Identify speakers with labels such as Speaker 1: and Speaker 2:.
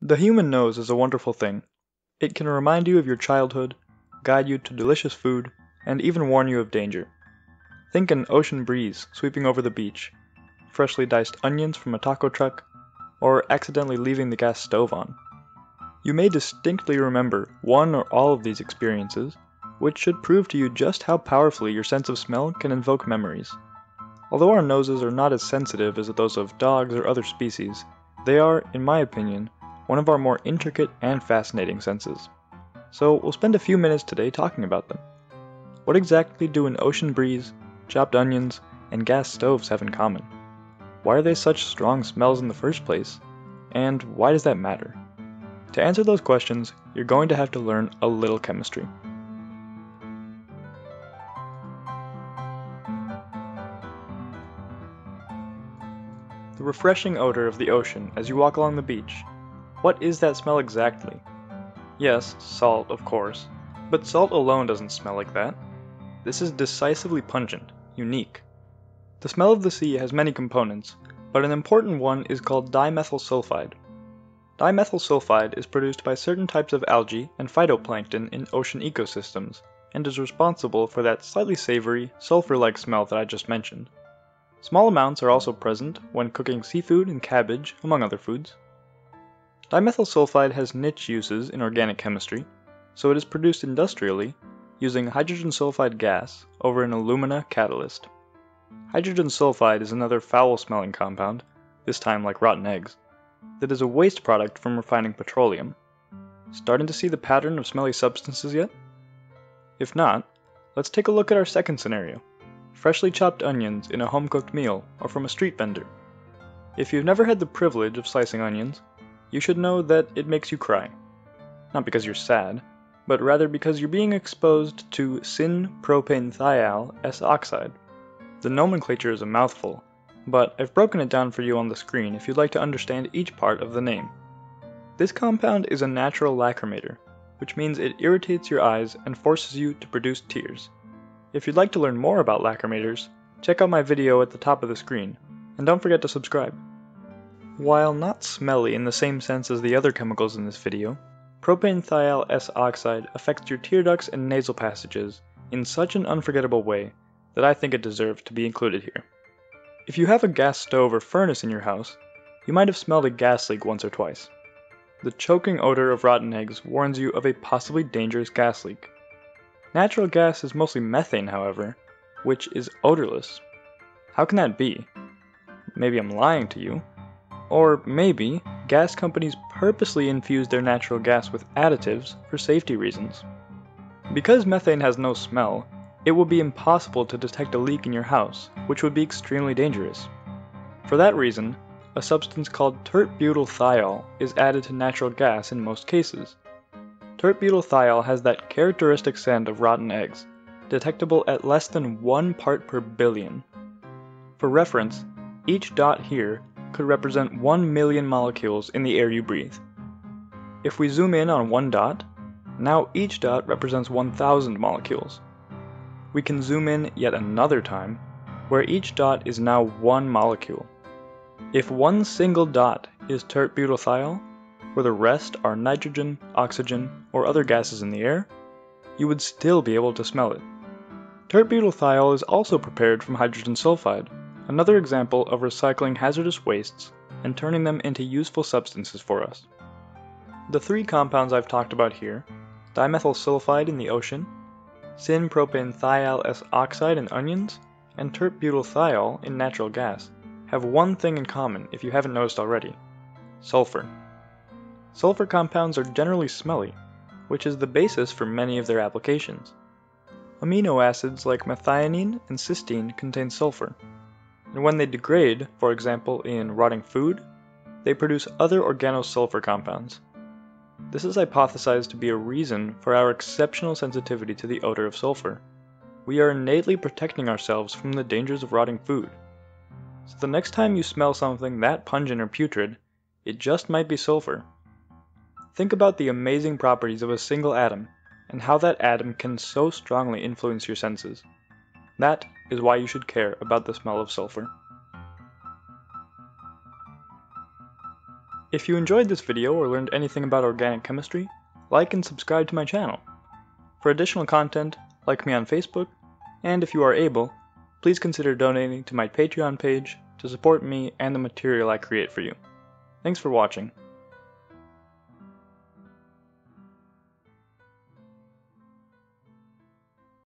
Speaker 1: The human nose is a wonderful thing. It can remind you of your childhood, guide you to delicious food, and even warn you of danger. Think an ocean breeze sweeping over the beach, freshly diced onions from a taco truck, or accidentally leaving the gas stove on. You may distinctly remember one or all of these experiences, which should prove to you just how powerfully your sense of smell can invoke memories. Although our noses are not as sensitive as those of dogs or other species, they are, in my opinion, one of our more intricate and fascinating senses. So we'll spend a few minutes today talking about them. What exactly do an ocean breeze, chopped onions, and gas stoves have in common? Why are they such strong smells in the first place? And why does that matter? To answer those questions, you're going to have to learn a little chemistry. The refreshing odor of the ocean as you walk along the beach what is that smell exactly? Yes, salt, of course, but salt alone doesn't smell like that. This is decisively pungent, unique. The smell of the sea has many components, but an important one is called dimethyl sulfide. Dimethyl sulfide is produced by certain types of algae and phytoplankton in ocean ecosystems, and is responsible for that slightly savory, sulfur-like smell that I just mentioned. Small amounts are also present when cooking seafood and cabbage, among other foods. Dimethyl sulfide has niche uses in organic chemistry, so it is produced industrially using hydrogen sulfide gas over an alumina catalyst. Hydrogen sulfide is another foul-smelling compound, this time like rotten eggs, that is a waste product from refining petroleum. Starting to see the pattern of smelly substances yet? If not, let's take a look at our second scenario. Freshly chopped onions in a home-cooked meal or from a street vendor. If you've never had the privilege of slicing onions, you should know that it makes you cry. Not because you're sad, but rather because you're being exposed to syn-propanethial S-oxide. The nomenclature is a mouthful, but I've broken it down for you on the screen if you'd like to understand each part of the name. This compound is a natural lacrimator, which means it irritates your eyes and forces you to produce tears. If you'd like to learn more about lacrimators, check out my video at the top of the screen, and don't forget to subscribe. While not smelly in the same sense as the other chemicals in this video, propanethial S-oxide affects your tear ducts and nasal passages in such an unforgettable way that I think it deserved to be included here. If you have a gas stove or furnace in your house, you might have smelled a gas leak once or twice. The choking odor of rotten eggs warns you of a possibly dangerous gas leak. Natural gas is mostly methane, however, which is odorless. How can that be? Maybe I'm lying to you, or maybe, gas companies purposely infuse their natural gas with additives for safety reasons. Because methane has no smell, it will be impossible to detect a leak in your house, which would be extremely dangerous. For that reason, a substance called tert-butyl-thiol is added to natural gas in most cases. Tert-butyl-thiol has that characteristic scent of rotten eggs, detectable at less than 1 part per billion. For reference, each dot here could represent 1 million molecules in the air you breathe. If we zoom in on one dot, now each dot represents 1000 molecules. We can zoom in yet another time, where each dot is now one molecule. If one single dot is tert-butyl-thiol, where the rest are nitrogen, oxygen, or other gases in the air, you would still be able to smell it. Tert-butyl-thiol is also prepared from hydrogen sulfide, Another example of recycling hazardous wastes and turning them into useful substances for us. The three compounds I've talked about here, dimethyl sulfide in the ocean, syn-propanethial S-oxide in onions, and tert-butyl-thiol in natural gas, have one thing in common if you haven't noticed already, sulfur. Sulfur compounds are generally smelly, which is the basis for many of their applications. Amino acids like methionine and cysteine contain sulfur, and when they degrade, for example in rotting food, they produce other organosulfur compounds. This is hypothesized to be a reason for our exceptional sensitivity to the odor of sulfur. We are innately protecting ourselves from the dangers of rotting food. So the next time you smell something that pungent or putrid, it just might be sulfur. Think about the amazing properties of a single atom and how that atom can so strongly influence your senses. That is why you should care about the smell of sulfur. If you enjoyed this video or learned anything about organic chemistry, like and subscribe to my channel. For additional content, like me on Facebook, and if you are able, please consider donating to my Patreon page to support me and the material I create for you. Thanks for watching.